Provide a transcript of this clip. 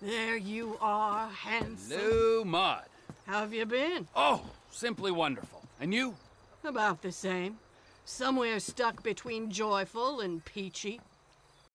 There you are, handsome. No Maude. How have you been? Oh, simply wonderful. And you? About the same. Somewhere stuck between joyful and peachy.